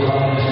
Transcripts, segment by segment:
Lord.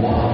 one.